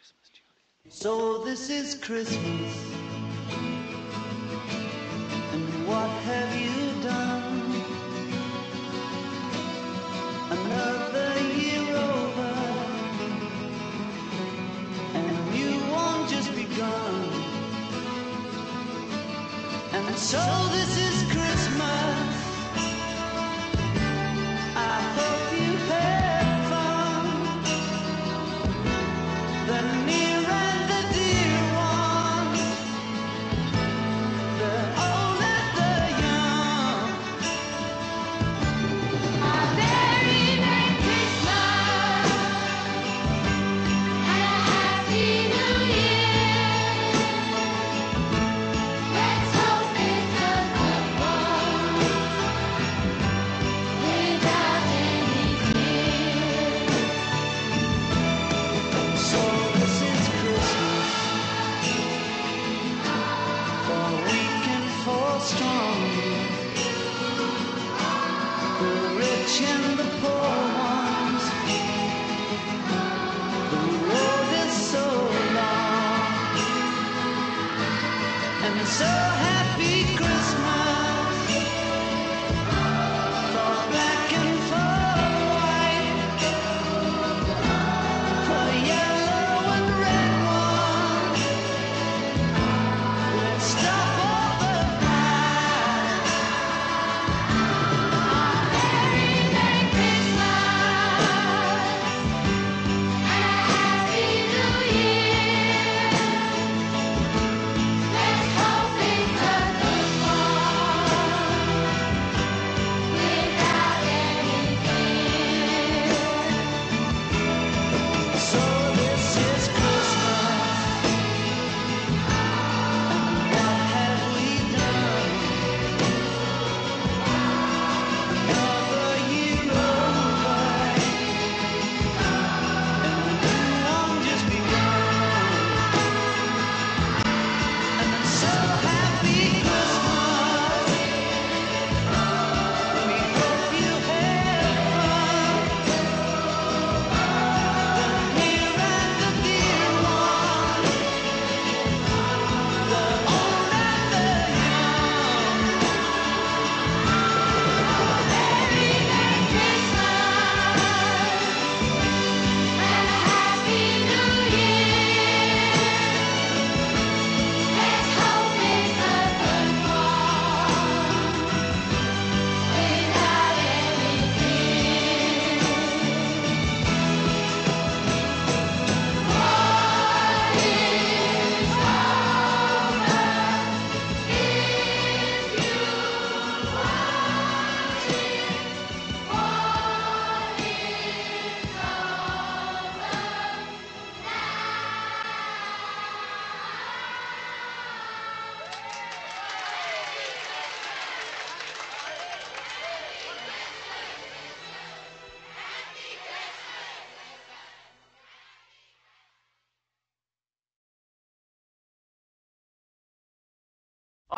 Christmas, Julie. So this is Christmas. And what have you done? Another year over. And you won't just begun. And so this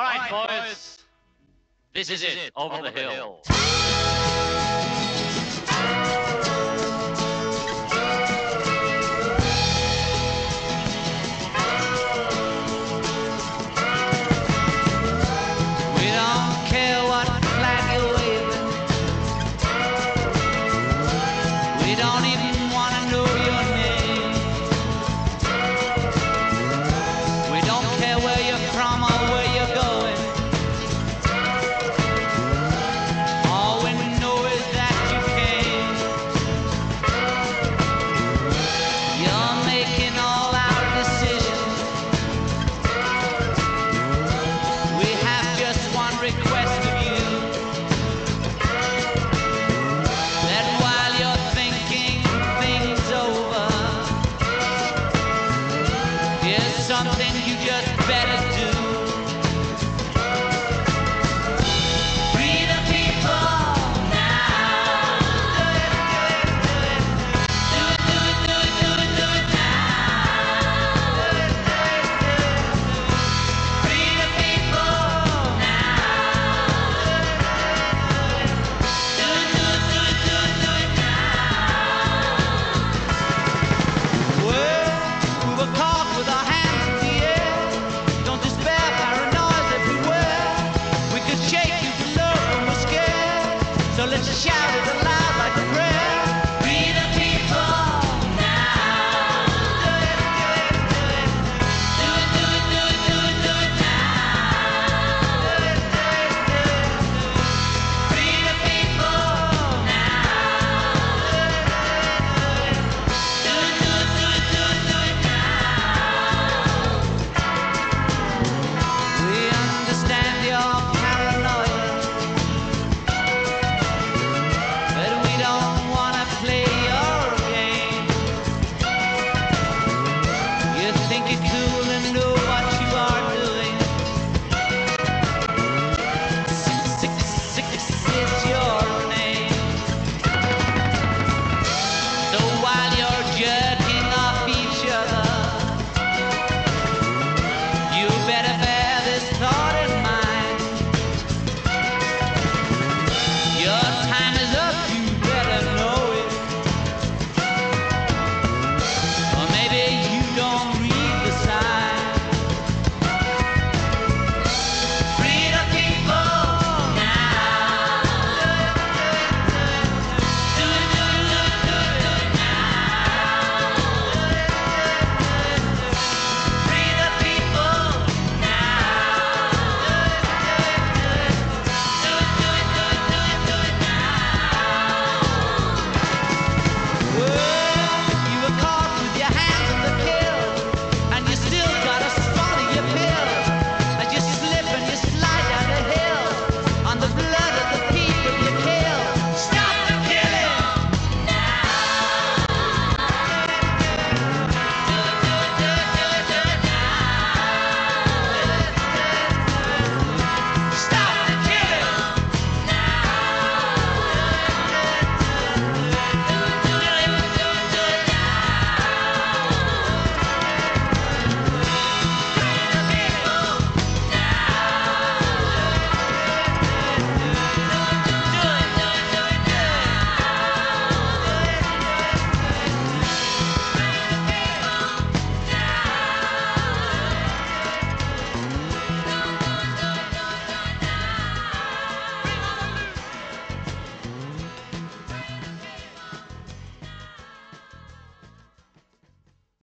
All right, boys. This, this is, is it. Over, over the, the hill. hill.